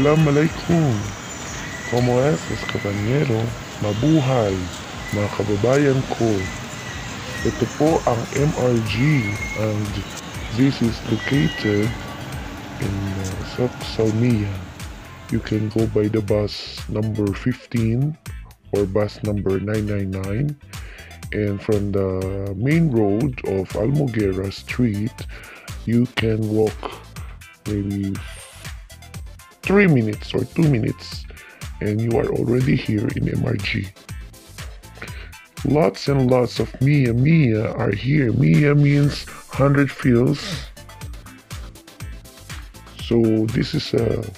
Assalamualaikum. ¿Cómo estás, compañero? Mabuhay, mga kababayan ko. Ito po ang MRG and this is located in uh, South. You can go by the bus number 15 or bus number 999 and from the main road of Almogera Street you can walk maybe three minutes or two minutes and you are already here in MRG. Lots and lots of Miya Miya are here. Miya means 100 fils. So this is a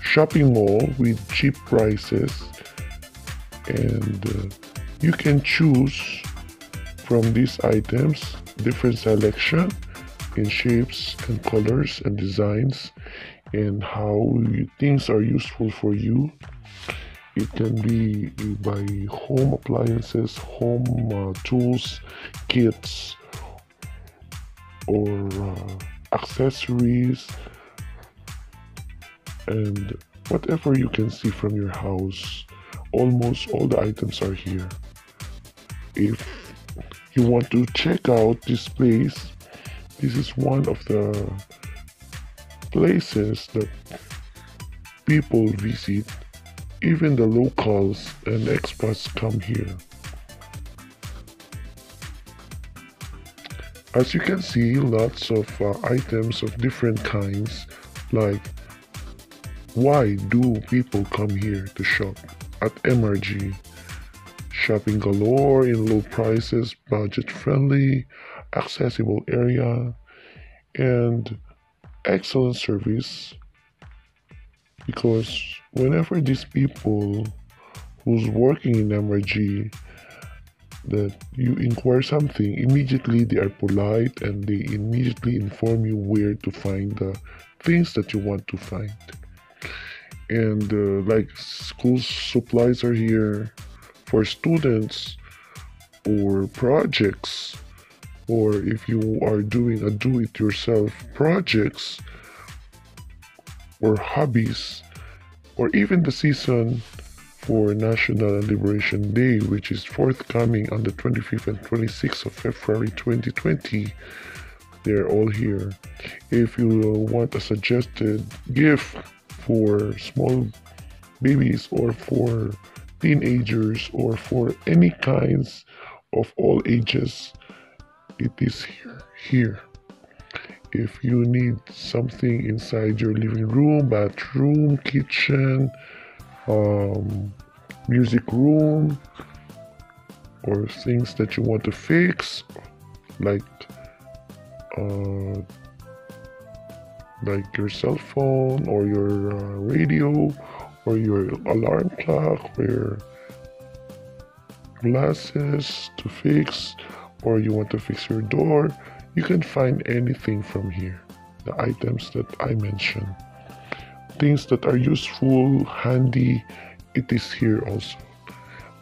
shopping mall with cheap prices and uh, you can choose from these items different selection in shapes and colors and designs and how things are useful for you. It can be by home appliances home uh, tools kits or uh, accessories and whatever you can see from your house. Almost all the items are here. If you want to check out this place this is one of the places that people visit even the locals and expats come here as you can see lots of uh, items of different kinds like why do people come here to shop at MRG? Shopping galore in low prices, budget friendly, accessible area, and excellent service. Because whenever these people who's working in MRG that you inquire something, immediately they are polite and they immediately inform you where to find the things that you want to find and uh, like school supplies are here for students or projects or if you are doing a do-it-yourself projects or hobbies or even the season for National Liberation Day which is forthcoming on the 25th and 26th of February 2020 they're all here. If you want a suggested gift for small babies or for teenagers or for any kinds of all ages it is here. Here if you need something inside your living room bathroom kitchen um, music room or things that you want to fix like uh, like your cell phone or your uh, radio or your alarm clock or your glasses to fix or you want to fix your door you can find anything from here the items that i mentioned things that are useful handy it is here also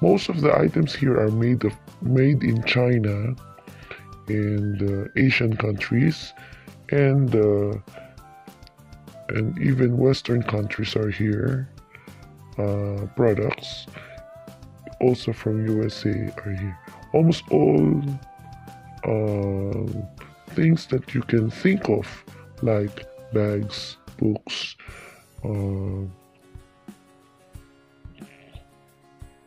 most of the items here are made of made in china and uh, asian countries and uh, and even Western countries are here. Uh, products also from USA are here. Almost all uh, things that you can think of, like bags, books, uh,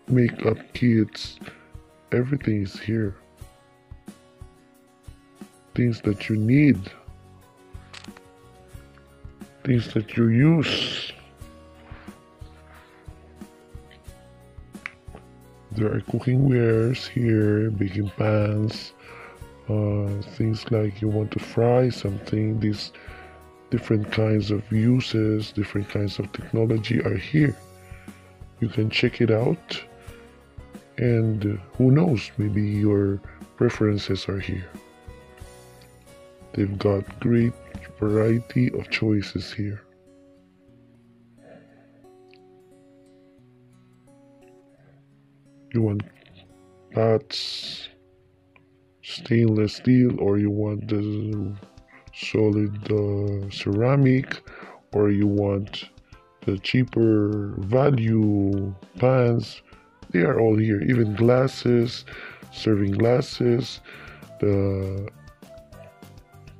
makeup kits, everything is here. Things that you need things that you use. There are cooking wares here, baking pans, uh, things like you want to fry something. These different kinds of uses, different kinds of technology are here. You can check it out, and who knows, maybe your preferences are here. They've got great variety of choices here. You want pots, stainless steel, or you want the solid uh, ceramic, or you want the cheaper value pans, they are all here. Even glasses, serving glasses, the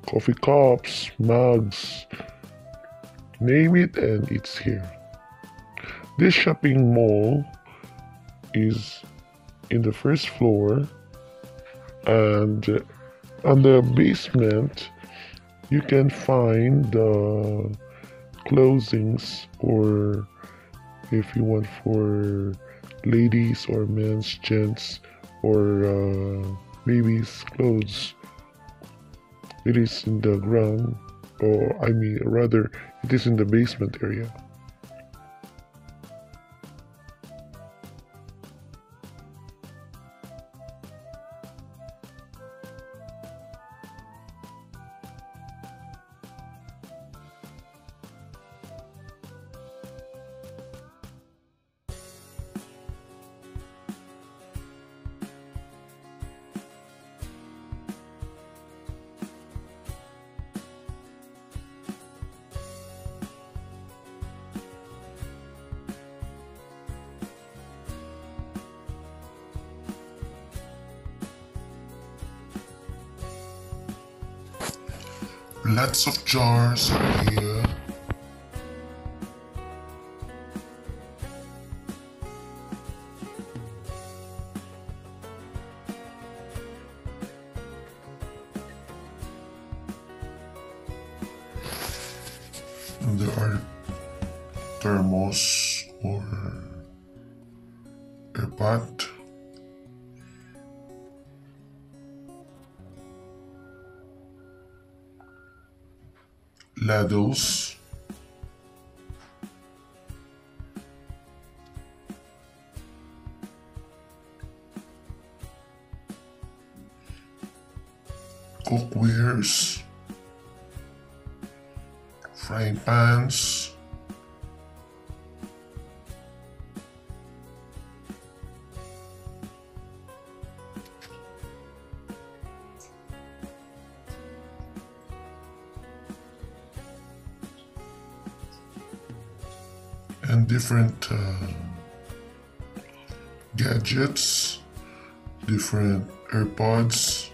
coffee cups, mugs, name it, and it's here. This shopping mall is in the first floor, and on the basement, you can find the clothings or if you want for ladies or men's gents or uh, babies clothes. It is in the ground or i mean rather it is in the basement area Lots of jars here. And there are thermos or a pot ladles cookwares frying pans different uh, gadgets, different AirPods.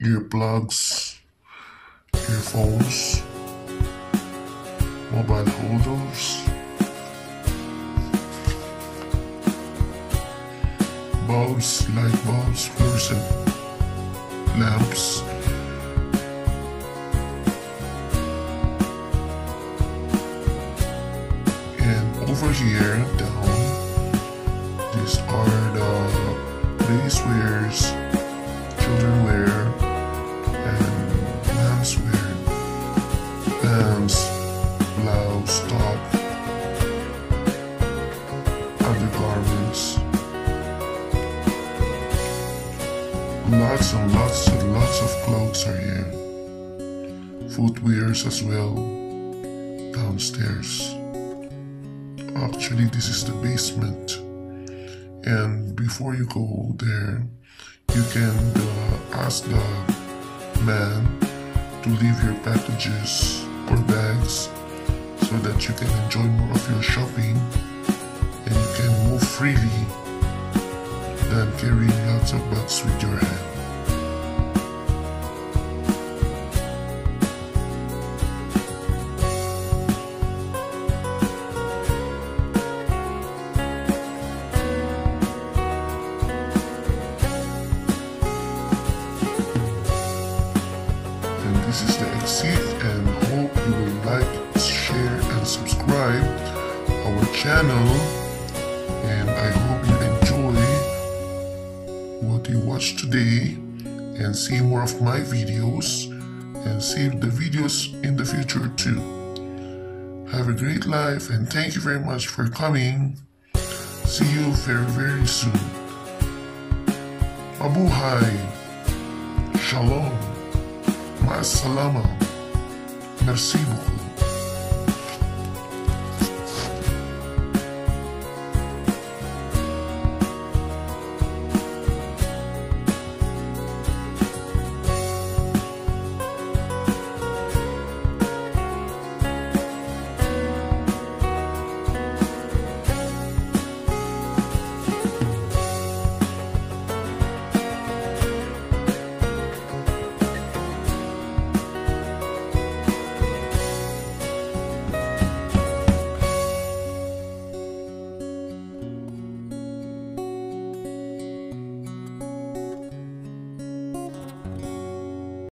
Earplugs, earphones, mobile holders. Bulbs, light bulbs, fluorescent lamps. And over here down, Lots and lots of clothes are here. Footwears as well. Downstairs. Actually, this is the basement. And before you go there, you can uh, ask the man to leave your packages or bags so that you can enjoy more of your shopping and you can move freely than carrying lots of bags with your hand. Channel and I hope you enjoy what you watched today and see more of my videos and see the videos in the future too. Have a great life and thank you very much for coming. See you very very soon. Mabuhay. Shalom. Ma'asalama. Merci beaucoup.